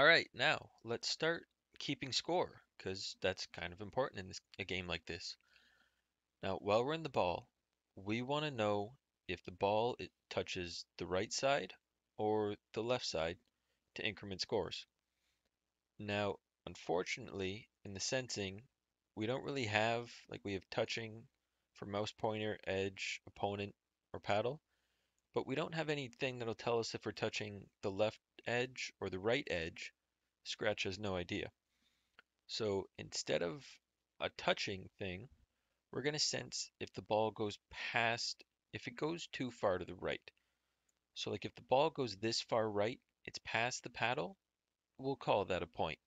All right, now let's start keeping score because that's kind of important in this, a game like this. Now, while we're in the ball, we want to know if the ball it touches the right side or the left side to increment scores. Now, unfortunately, in the sensing, we don't really have, like we have touching for mouse pointer, edge, opponent, or paddle, but we don't have anything that'll tell us if we're touching the left edge or the right edge. Scratch has no idea. So instead of a touching thing, we're going to sense if the ball goes past, if it goes too far to the right. So like if the ball goes this far right, it's past the paddle, we'll call that a point.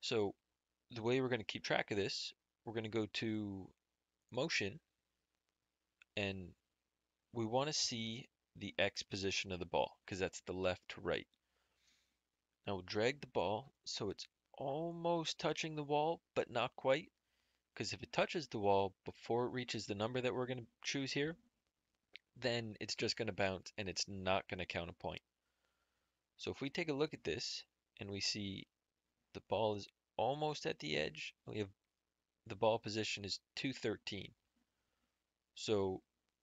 So the way we're going to keep track of this, we're going to go to motion and we want to see the X position of the ball because that's the left to right. Now we'll drag the ball so it's almost touching the wall, but not quite. Because if it touches the wall before it reaches the number that we're going to choose here, then it's just going to bounce and it's not going to count a point. So if we take a look at this and we see the ball is almost at the edge, we have the ball position is 213. So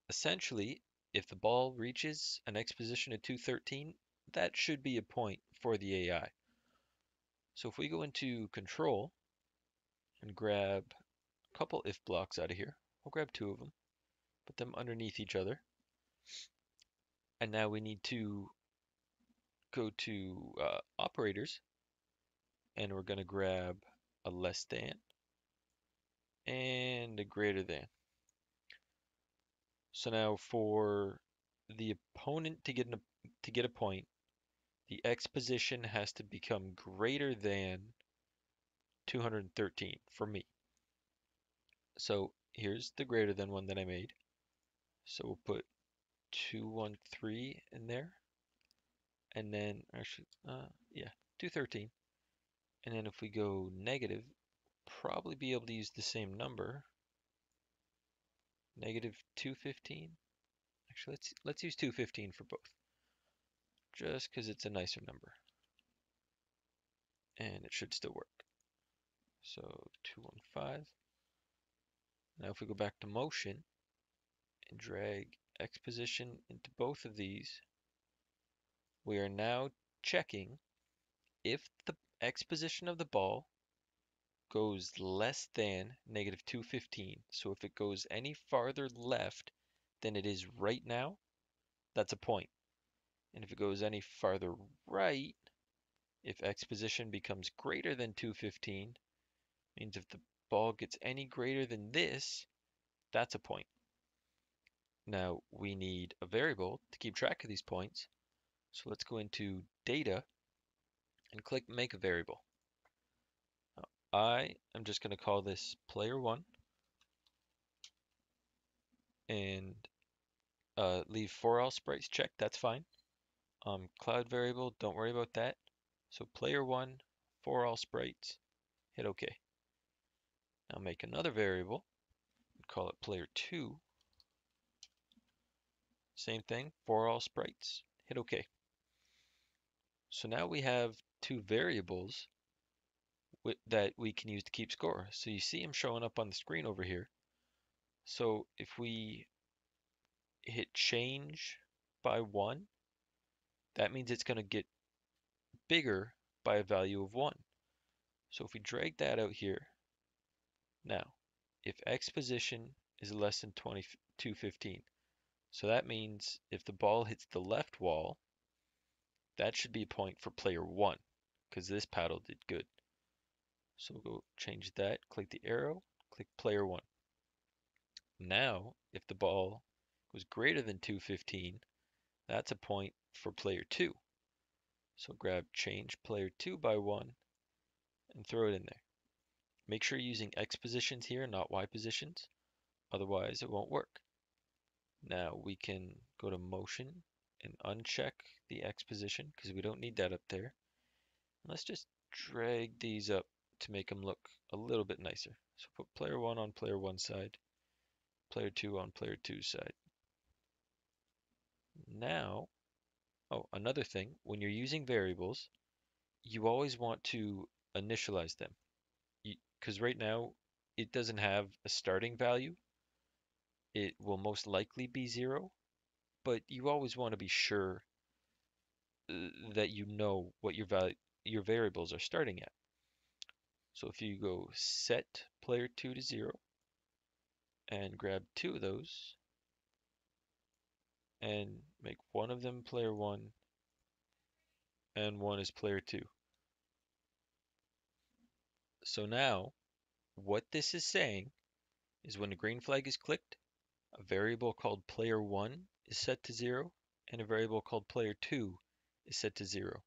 essentially, if the ball reaches an X position at 213, that should be a point for the AI. So if we go into control and grab a couple if blocks out of here, we'll grab two of them, put them underneath each other. And now we need to go to uh, operators and we're going to grab a less than and a greater than. So now for the opponent to get, a, to get a point, the X position has to become greater than 213 for me. So here's the greater than one that I made. So we'll put 213 in there. And then, actually, uh, yeah, 213. And then if we go negative, probably be able to use the same number. Negative 215. Actually, let's let's use 215 for both just because it's a nicer number. And it should still work. So 215. Now if we go back to motion and drag X position into both of these, we are now checking if the X position of the ball goes less than negative 215. So if it goes any farther left than it is right now, that's a point. And if it goes any farther right, if x position becomes greater than 215, means if the ball gets any greater than this, that's a point. Now we need a variable to keep track of these points. So let's go into data and click make a variable. Now, I am just going to call this player one and uh, leave for all sprites checked. That's fine. Um, cloud variable, don't worry about that. So player one for all sprites, hit OK. Now make another variable, call it player two. Same thing, for all sprites, hit OK. So now we have two variables that we can use to keep score. So you see them showing up on the screen over here. So if we hit change by one, that means it's going to get bigger by a value of 1. So if we drag that out here, now, if x position is less than 2215, so that means if the ball hits the left wall, that should be a point for player 1, because this paddle did good. So we'll go change that, click the arrow, click player 1. Now, if the ball was greater than 215, that's a point for player 2. So grab change player 2 by 1 and throw it in there. Make sure you're using X positions here, not Y positions. Otherwise, it won't work. Now we can go to motion and uncheck the X position because we don't need that up there. And let's just drag these up to make them look a little bit nicer. So put player 1 on player 1 side, player 2 on player 2 side. Now, oh, another thing, when you're using variables, you always want to initialize them. Because right now, it doesn't have a starting value. It will most likely be zero, but you always want to be sure uh, that you know what your value, your variables are starting at. So if you go set player 2 to 0 and grab two of those and make one of them player 1 and one is player 2. So now what this is saying is when the green flag is clicked, a variable called player1 is set to 0 and a variable called player2 is set to 0.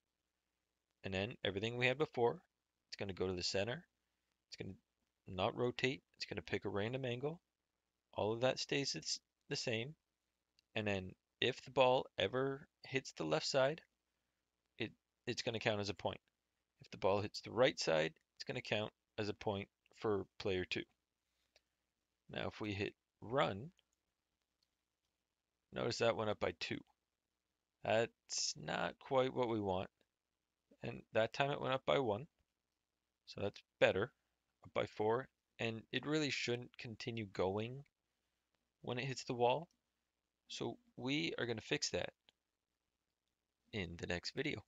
And then everything we had before, it's going to go to the center. It's going to not rotate. It's going to pick a random angle. All of that stays the same. And then if the ball ever hits the left side, it, it's going to count as a point. If the ball hits the right side, it's going to count as a point for player 2. Now if we hit run, notice that went up by 2. That's not quite what we want. And that time it went up by 1. So that's better, up by 4. And it really shouldn't continue going when it hits the wall. So we are going to fix that in the next video.